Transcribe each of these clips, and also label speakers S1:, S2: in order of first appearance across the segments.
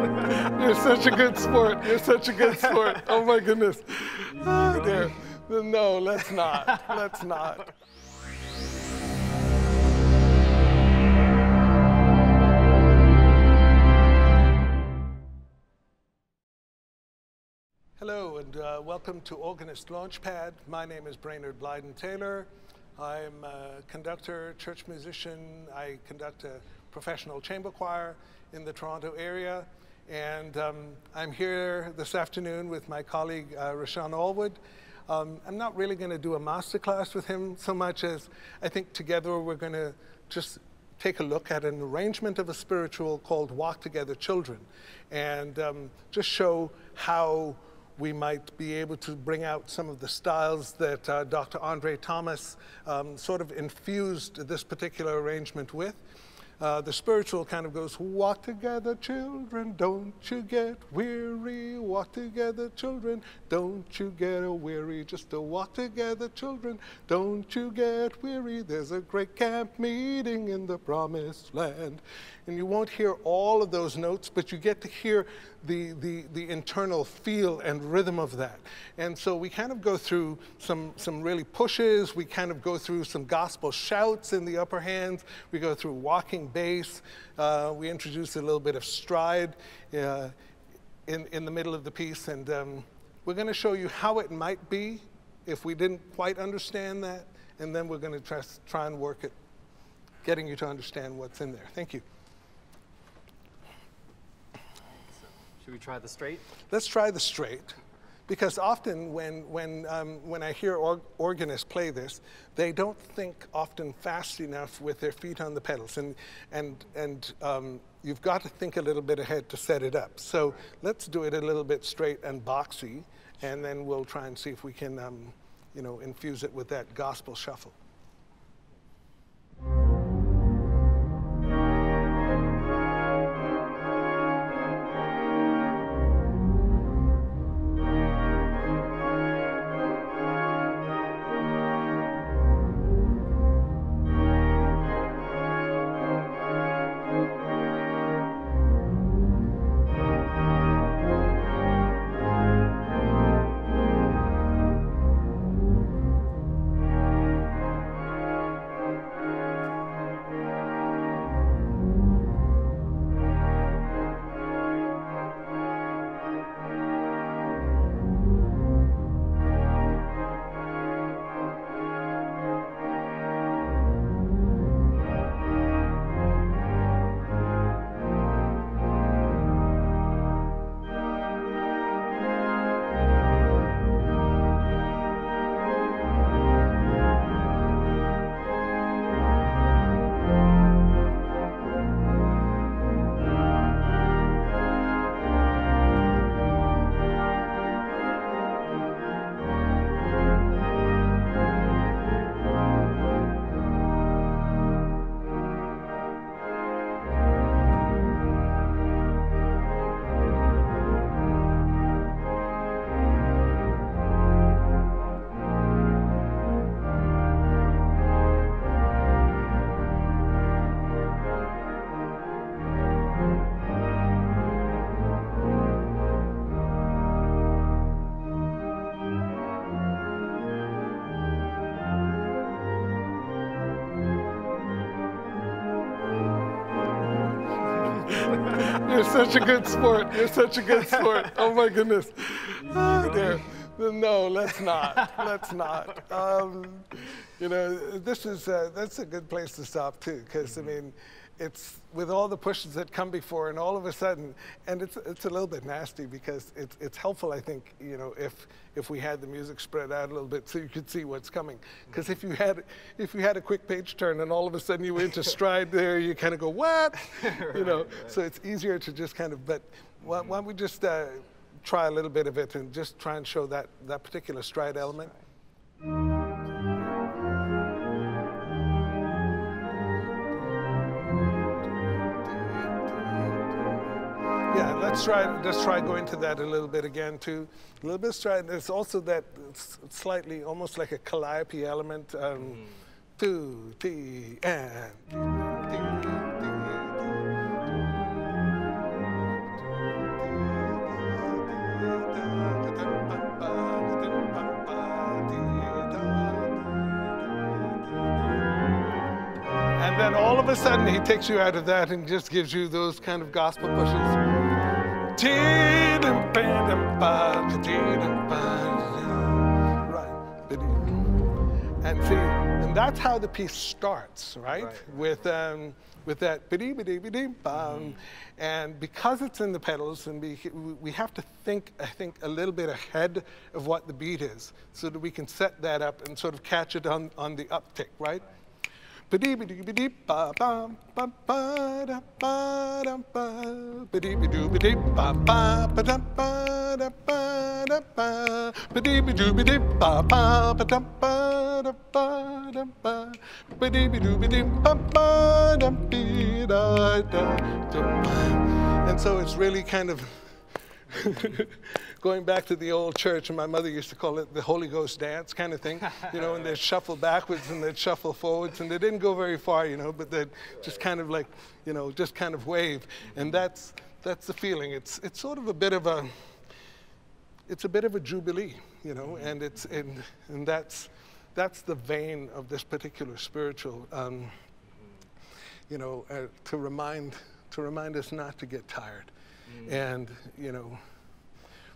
S1: You're such a good sport. You're such a good sport. Oh my goodness. Oh. No, let's not. Let's not. Hello and uh, welcome to Organist Launchpad. My name is Brainerd Blyden Taylor. I'm a conductor, church musician. I conduct a professional chamber choir in the Toronto area. And um, I'm here this afternoon with my colleague, uh, Rashaan Allwood. Um, I'm not really going to do a master class with him so much as I think together we're going to just take a look at an arrangement of a spiritual called Walk Together Children and um, just show how we might be able to bring out some of the styles that uh, Dr. Andre Thomas um, sort of infused this particular arrangement with. Uh, the spiritual kind of goes, walk together, children, don't you get weary. Walk together, children, don't you get weary. Just to walk together, children, don't you get weary. There's a great camp meeting in the promised land. And you won't hear all of those notes, but you get to hear the, the, the internal feel and rhythm of that. And so we kind of go through some, some really pushes. We kind of go through some gospel shouts in the upper hands. We go through walking bass. Uh, we introduce a little bit of stride uh, in, in the middle of the piece. And um, we're going to show you how it might be if we didn't quite understand that. And then we're going to try, try and work at getting you to understand what's in there. Thank you.
S2: Should we try the straight?
S1: Let's try the straight. Because often when, when, um, when I hear or organists play this, they don't think often fast enough with their feet on the pedals. And, and, and um, you've got to think a little bit ahead to set it up. So let's do it a little bit straight and boxy, and then we'll try and see if we can um, you know, infuse it with that gospel shuffle. You're such a good sport. You're such a good sport. Oh my goodness. Oh. No, let's not. Let's not. Um, you know, this is uh, that's a good place to stop too, because I mean, it's with all the pushes that come before, and all of a sudden, and it's it's a little bit nasty because it's it's helpful, I think, you know, if if we had the music spread out a little bit so you could see what's coming. Because if you had if you had a quick page turn and all of a sudden you went into stride there, you kind of go what, right, you know. Right. So it's easier to just kind of. But why, why don't we just uh, try a little bit of it and just try and show that that particular stride element. Let's try, let's try going to that a little bit again, too. A little bit, try, there's also that slightly, almost like a calliope element. Um, mm. Two, three, and. And then all of a sudden, he takes you out of that and just gives you those kind of gospel pushes. Right. And see, and that's how the piece starts, right?
S2: Right.
S1: With um, with that biddy biddy biddy bum, and because it's in the pedals, and we we have to think, I think, a little bit ahead of what the beat is, so that we can set that up and sort of catch it on on the uptick, right? Biddy and so it's really kind of going back to the old church, and my mother used to call it the Holy Ghost dance kind of thing, you know, and they'd shuffle backwards and they'd shuffle forwards, and they didn't go very far, you know, but they'd just kind of like, you know, just kind of wave, and that's that's the feeling. It's it's sort of a bit of a it's a bit of a jubilee, you know, and it's and and that's that's the vein of this particular spiritual, um, you know, uh, to remind to remind us not to get tired, and you know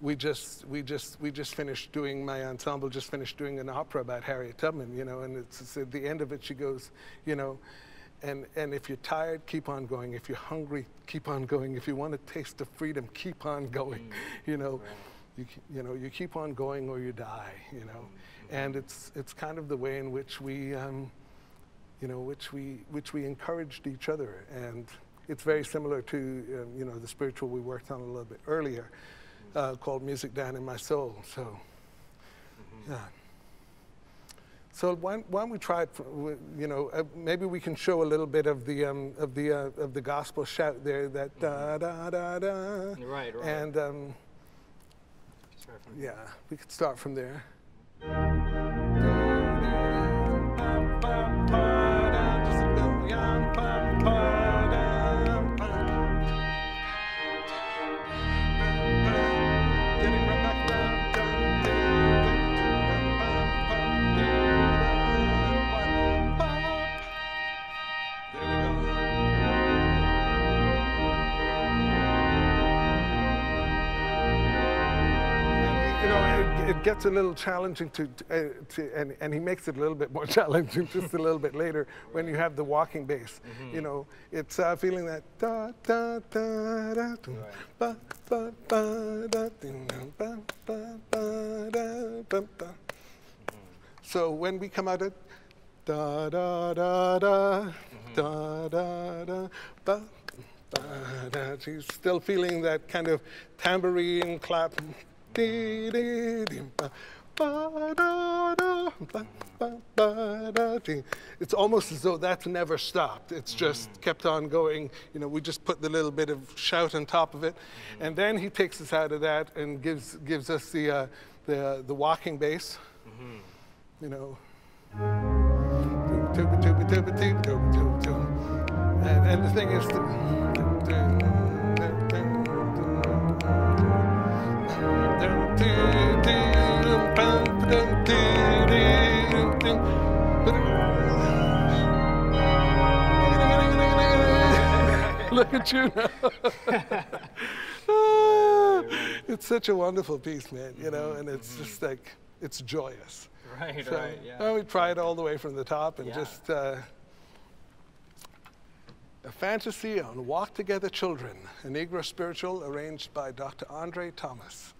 S1: we just we just we just finished doing my ensemble just finished doing an opera about Harriet Tubman, you know, and it's, it's at the end of it she goes, you know, and and if you're tired, keep on going. If you're hungry, keep on going. If you want a taste of freedom, keep on going. You know, you you know you keep on going or you die. You know, and it's it's kind of the way in which we. Um, you know, which we which we encouraged each other, and it's very similar to um, you know the spiritual we worked on a little bit earlier, uh, called "Music Down in My Soul." So, yeah. So why, why don't we try it? For, you know, uh, maybe we can show a little bit of the um, of the uh, of the gospel shout there, that da da da da,
S2: Right, right.
S1: and um,
S2: Start from-
S1: yeah, we could start from. There it, gets a little challenging to, uh, to and, and he makes it a little bit more challenging just a little bit later when you have the walking bass. You know, it's uh, feeling that da da da da ba ba ba da ba ba ba da ba ba. So when we come out at da da da da da da da ba ba da, she's still feeling that kind of tambourine clap. It's almost as though that's never stopped. It's just mm. kept on going. You know, we just put the little bit of shout on top of it, mm-hmm. and then he takes us out of that and gives gives us the uh, the the walking bass. Mm-hmm. You know, tuba, tuba, tuba, tuba. And, and the thing is, Look at you now. it's such a wonderful piece, man, you know, and it's just like, it's joyous.
S2: Right,
S1: So,
S2: right, yeah.
S1: well, we try it all the way from the top and
S2: Yeah.
S1: just uh, a fantasy on Walk Together Children, a Negro spiritual arranged by Dr. Andre Thomas.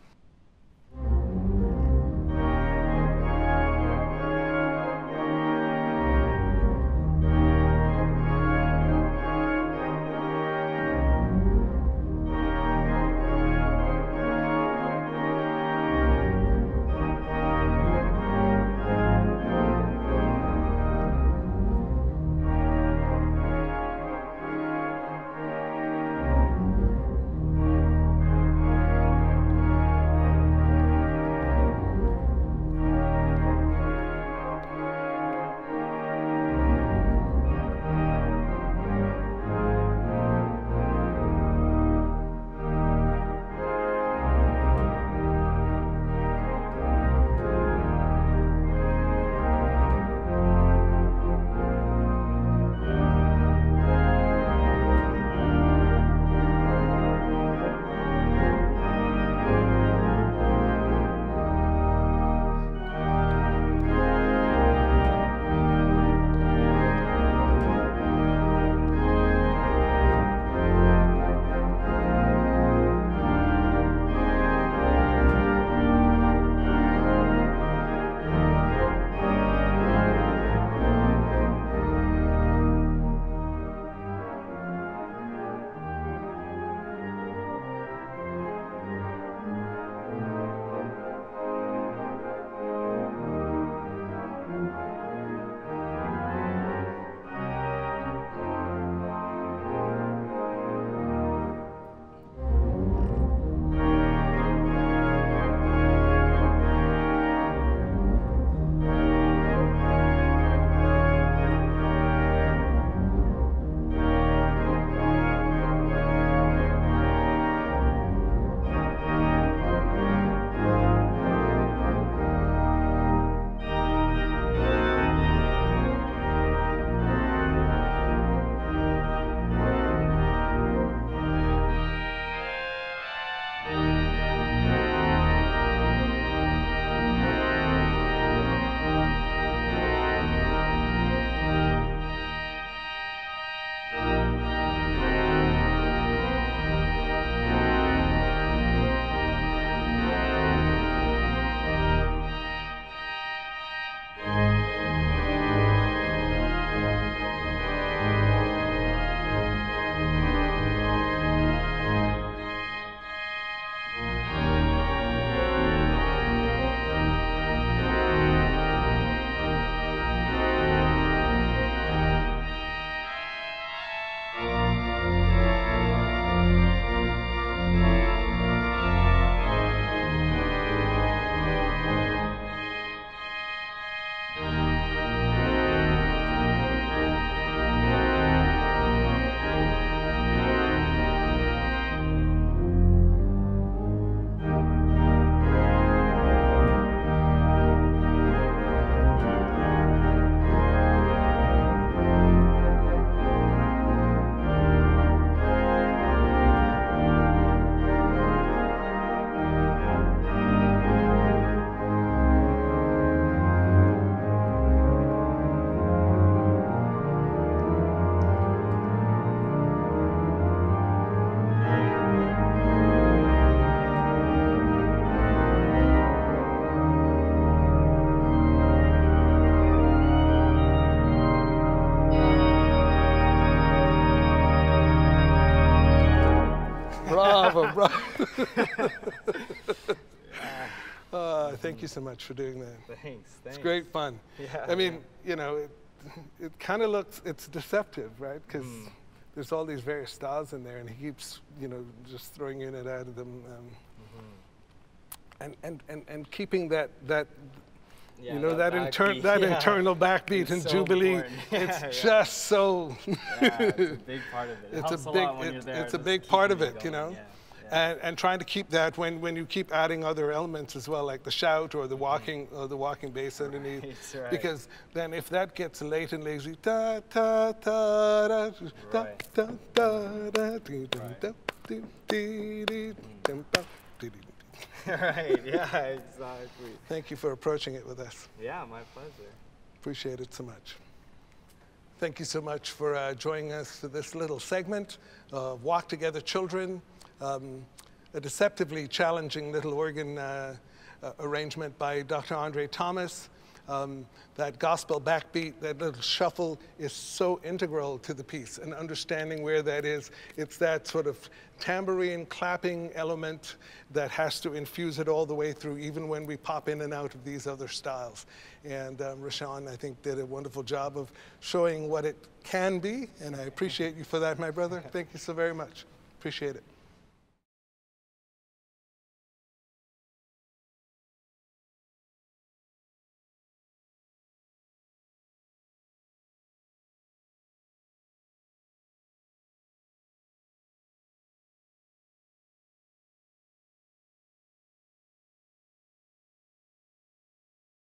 S1: Bravo. uh, thank you so much for doing that.
S2: Thanks, thanks.
S1: It's great fun.
S2: Yeah,
S1: I mean,
S2: yeah.
S1: you know, it, it kind of looks, it's deceptive, right? Because
S2: Mm.
S1: there's all these various styles in there, and he keeps, you know, just throwing in and out of them. Um,
S2: Mm-hmm.
S1: and, and, and, and keeping that, that
S2: Yeah,
S1: you know, that, inter- that
S2: yeah.
S1: internal backbeat
S2: It's
S1: in
S2: so
S1: Jubilee, it's
S2: Yeah,
S1: just so,
S2: it's a big part of it. It
S1: It's a big- it-
S2: you're there,
S1: it's a big part of it, you
S2: going,
S1: know?
S2: Yeah, yeah.
S1: and, and trying to keep that when, when you keep adding other elements as well, like the shout or the mm-hmm. walking, or the walking bass underneath.
S2: Right.
S1: Because then if that gets late and lazy, da, ta, ta, da, da,
S2: Right.
S1: da, da, da, dee, dum,
S2: Right. right, yeah, exactly.
S1: Thank you for approaching it with us.
S2: Yeah, my pleasure.
S1: Appreciate it so much. Thank you so much for uh, joining us for this little segment of Walk Together Children, um, a deceptively challenging little organ uh, uh, arrangement by Dr. Andre Thomas. Um, that gospel backbeat, that little shuffle is so integral to the piece and understanding where that is. It's that sort of tambourine clapping element that has to infuse it all the way through, even when we pop in and out of these other styles. And um, Rashaan, I think, did a wonderful job of showing what it can be, and I appreciate you for that, my brother. Thank you so very much. Appreciate it.